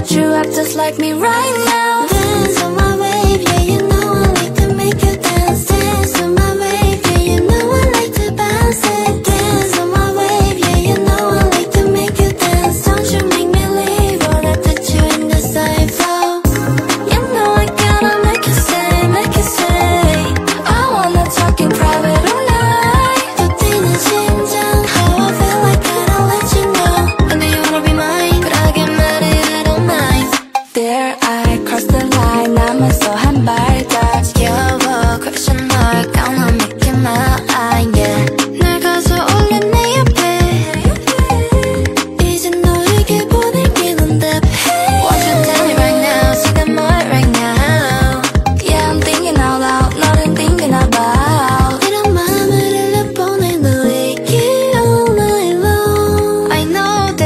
that you act just like me right now.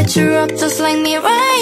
that up just like me right?